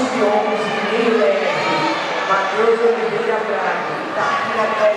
sub-11 Mineiro Leste, Matheus Oliveira Braga, Tati Natal.